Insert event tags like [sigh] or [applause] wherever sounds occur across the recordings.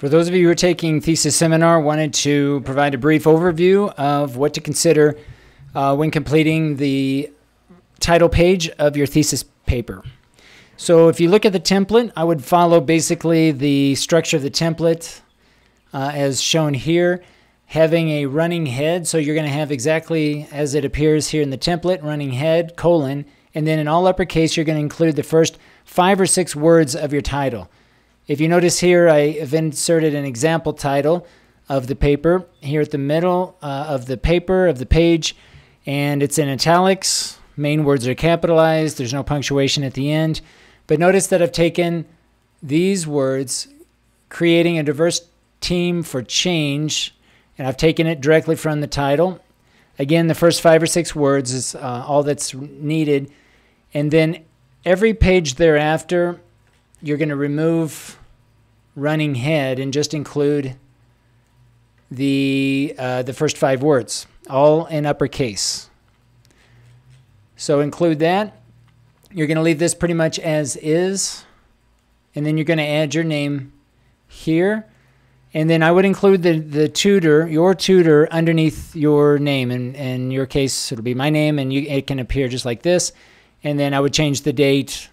For those of you who are taking thesis seminar, wanted to provide a brief overview of what to consider uh, when completing the title page of your thesis paper. So if you look at the template, I would follow basically the structure of the template uh, as shown here, having a running head. So you're going to have exactly as it appears here in the template, running head, colon, and then in all uppercase, you're going to include the first five or six words of your title. If you notice here, I have inserted an example title of the paper here at the middle uh, of the paper, of the page, and it's in italics. Main words are capitalized. There's no punctuation at the end. But notice that I've taken these words, creating a diverse team for change, and I've taken it directly from the title. Again, the first five or six words is uh, all that's needed. And then every page thereafter, you're going to remove running head and just include the, uh, the first five words, all in uppercase. So include that. You're going to leave this pretty much as is. And then you're going to add your name here. And then I would include the, the tutor, your tutor, underneath your name. And in your case, it'll be my name, and you, it can appear just like this. And then I would change the date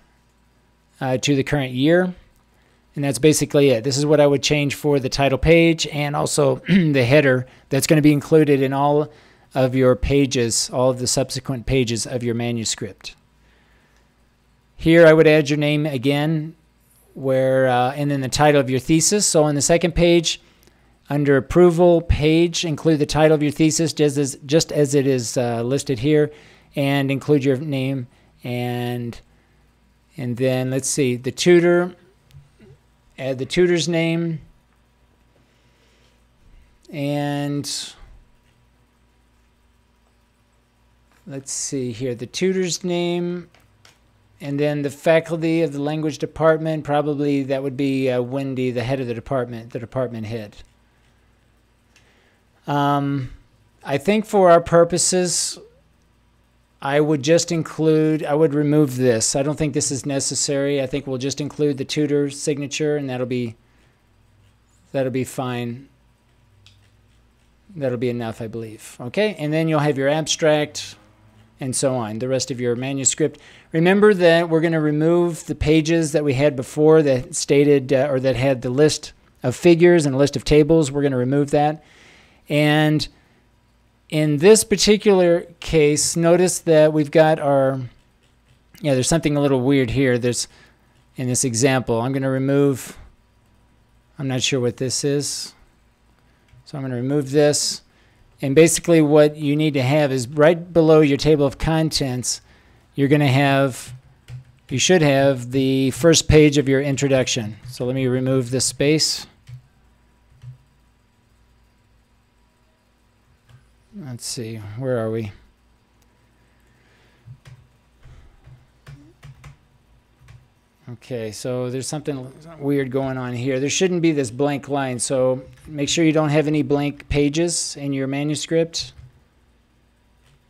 uh, to the current year. And that's basically it. This is what I would change for the title page and also [clears throat] the header that's going to be included in all of your pages, all of the subsequent pages of your manuscript. Here I would add your name again, where uh, and then the title of your thesis. So on the second page, under approval page, include the title of your thesis just as just as it is uh, listed here, and include your name and and then let's see the tutor. Add the tutor's name and let's see here the tutor's name and then the faculty of the language department, probably that would be uh, Wendy, the head of the department, the department head. Um, I think for our purposes, I would just include, I would remove this. I don't think this is necessary. I think we'll just include the tutor signature and that'll be, that'll be fine. That'll be enough, I believe. Okay, and then you'll have your abstract, and so on, the rest of your manuscript. Remember that we're going to remove the pages that we had before that stated uh, or that had the list of figures and a list of tables. We're going to remove that. And in this particular case, notice that we've got our, yeah, there's something a little weird here. There's, in this example, I'm going to remove, I'm not sure what this is. So I'm going to remove this. And basically what you need to have is right below your table of contents, you're going to have, you should have the first page of your introduction. So let me remove this space. Let's see, where are we? Okay, so there's something weird going on here. There shouldn't be this blank line, so make sure you don't have any blank pages in your manuscript.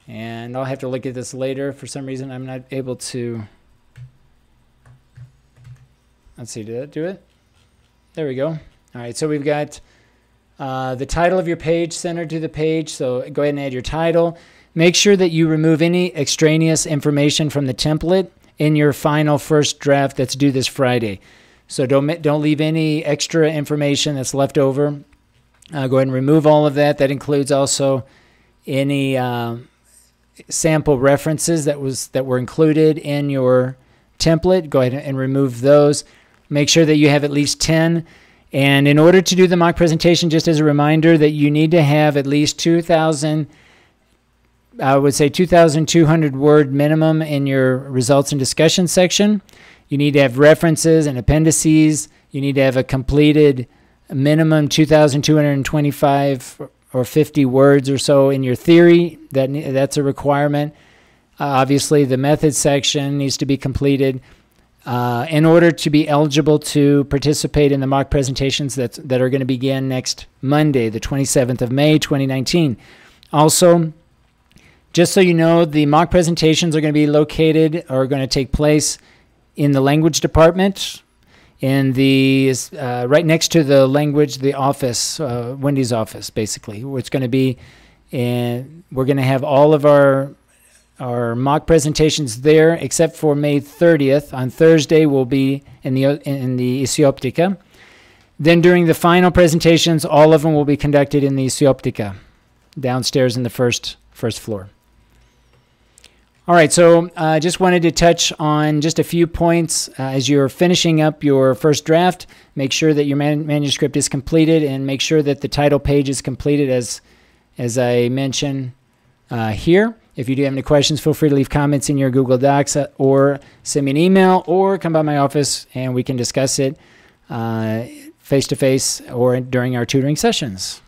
And I'll have to look at this later. For some reason, I'm not able to... Let's see, did that do it? There we go. All right, so we've got uh, the title of your page centered to the page, so go ahead and add your title. Make sure that you remove any extraneous information from the template in your final first draft that's due this Friday. So don't don't leave any extra information that's left over. Uh, go ahead and remove all of that. That includes also any uh, sample references that was that were included in your template. Go ahead and remove those. Make sure that you have at least 10. And in order to do the mock presentation, just as a reminder that you need to have at least 2,000 I would say 2,200 word minimum in your results and discussion section. You need to have references and appendices. You need to have a completed minimum 2,225 or 50 words or so in your theory. That that's a requirement. Uh, obviously, the method section needs to be completed uh, in order to be eligible to participate in the mock presentations that that are going to begin next Monday, the 27th of May, 2019. Also, just so you know, the mock presentations are going to be located or going to take place in the language department. in the uh, right next to the language, the office, uh, Wendy's office, basically. It's going to be, and we're going to have all of our our mock presentations there, except for May 30th. On Thursday, we'll be in the in the Isioptica. Then during the final presentations, all of them will be conducted in the Isioptica, downstairs in the first first floor. All right, so I uh, just wanted to touch on just a few points uh, as you're finishing up your first draft. Make sure that your man manuscript is completed and make sure that the title page is completed as, as I mentioned uh, here. If you do have any questions, feel free to leave comments in your Google Docs uh, or send me an email or come by my office and we can discuss it face to face or during our tutoring sessions.